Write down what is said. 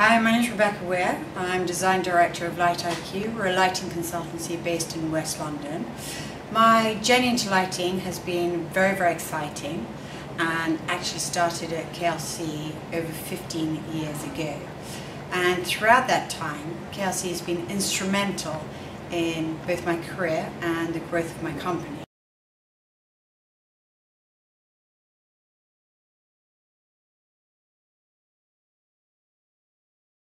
Hi, my name is Rebecca Weir. I'm Design Director of Light IQ. We're a lighting consultancy based in West London. My journey into lighting has been very, very exciting and actually started at KLC over 15 years ago. And throughout that time, KLC has been instrumental in both my career and the growth of my company.